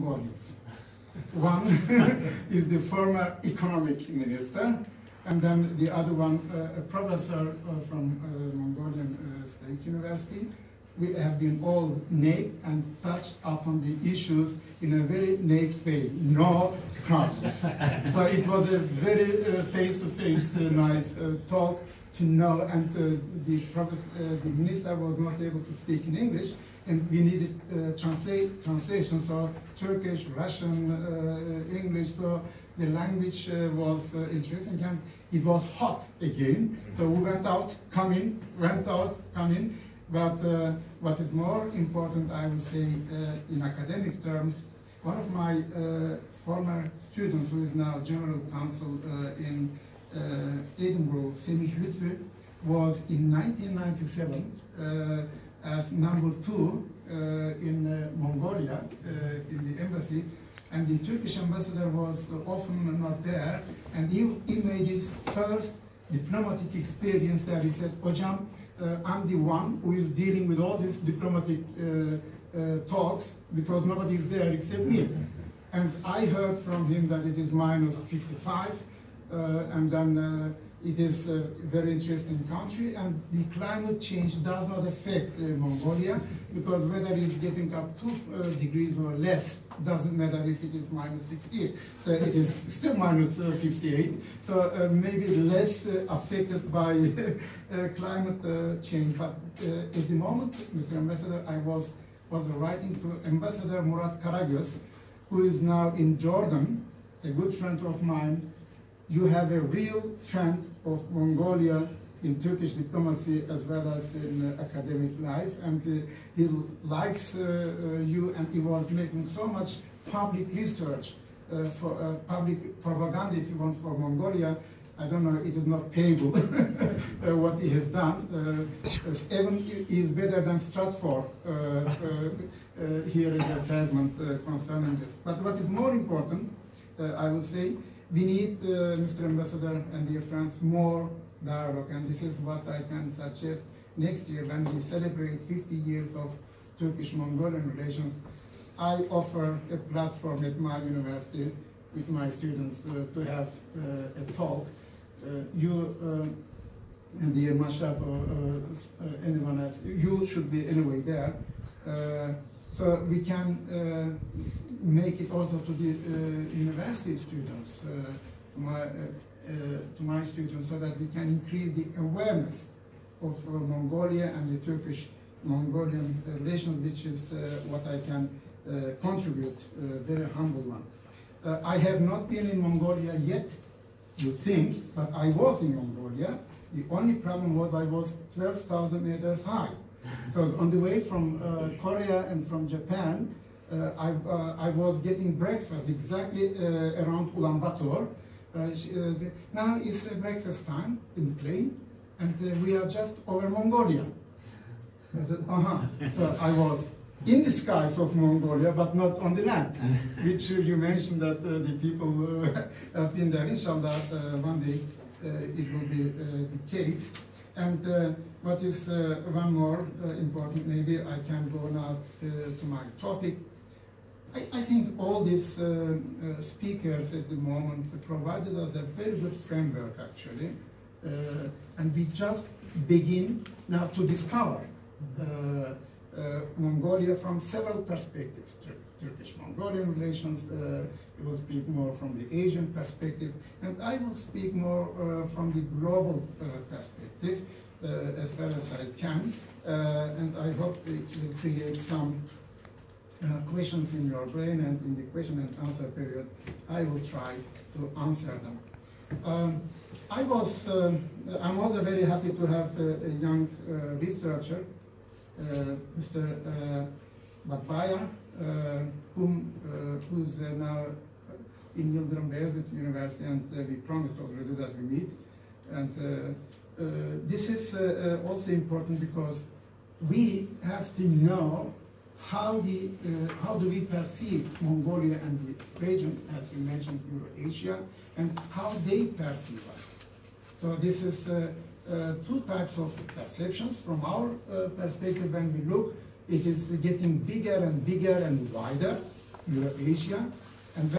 Mongolians. One is the former economic minister, and then the other one, uh, a professor uh, from uh, Mongolian uh, State University. We have been all naked and touched upon the issues in a very naked way, no problems. so it was a very uh, face-to-face uh, nice uh, talk to know, and uh, the, professor, uh, the minister was not able to speak in English, and we needed uh, translate translation, so Turkish, Russian, uh, English, so the language uh, was uh, interesting, and it was hot again. So we went out, come in, went out, come in. But uh, what is more important, I would say, uh, in academic terms, one of my former students, who is now general counsel in Edinburgh, Semih Lütfü, was in 1997 uh, as number two uh, in uh, Mongolia, uh, in the embassy, and the Turkish ambassador was often not there, and he, he made his first diplomatic experience there. He said, Hocam, uh, I'm the one who is dealing with all these diplomatic uh, uh, talks because nobody is there except me. And I heard from him that it is minus 55, uh, and then it is a very interesting country, and the climate change does not affect uh, Mongolia because whether it's getting up two uh, degrees or less doesn't matter if it is minus 68. So it is still minus, uh, 58. So uh, maybe less uh, affected by uh, climate change. But at the moment, Mr. Ambassador, I was was writing to Ambassador Murat Karagöz, who is now in Jordan, a good friend of mine. You have a real friend of Mongolia in Turkish diplomacy as well as in uh, academic life, and uh, he likes uh, uh, you, and he was making so much public research uh, for uh, public propaganda, if you want, for Mongolia. I don't know, it is not payable what he has done. Even he is better than Stratford here in the uh, concerning this. But what is more important, I would say, we need, uh, Mr. Ambassador and dear friends, more dialogue, and this is what I can suggest next year when we celebrate 50 years of Turkish-Mongolian relations. I offer a platform at my university with my students uh, to have uh, a talk. Uh, you, uh, and dear Mashab or uh, uh, anyone else, you should be anyway there. So we can uh, make it also to the uh, university students, uh, to my, to my students, so that we can increase the awareness of Mongolia and the Turkish-Mongolian relations, which is uh, what I can uh, contribute, uh, very humble one. I have not been in Mongolia yet, you think, but I was in Mongolia. The only problem was I was 12,000 meters high. Because on the way from uh, Korea and from Japan, uh, I, uh, I was getting breakfast exactly uh, around Ulaanbaatar. Uh, uh, now it's breakfast time in the plane, and we are just over Mongolia. I said, uh-huh. So I was in the skies of Mongolia, but not on the land, which you mentioned that the people have been there. Inshallah, one day it will be the case. And uh, what is uh, one more uh, important, maybe I can go now uh, to my topic. I, I think all these uh, uh, speakers at the moment provided us a very good framework, actually. Uh, and we just begin now to discover uh, uh, Mongolia from several perspectives. Tur- Turkish-Mongolian relations, uh, will speak more from the Asian perspective, and I will speak more uh, from the global uh, perspective uh, as well as I can. Uh, and I hope it will create some uh, questions in your brain and in the question and answer period, I will try to answer them. Um, I was, I'm also very happy to have a, a young researcher, Mr. Uh, Batbaya, uh, whom, who's uh, now in Yıldırım Beyazıt University, and we promised already that we meet. And this is also important because we have to know how the uh, how do we perceive Mongolia and the region, as you mentioned, Eurasia, and how they perceive us. So this is uh, uh, two types of perceptions. From our perspective, when we look, it is getting bigger and bigger and wider. Eurasia, and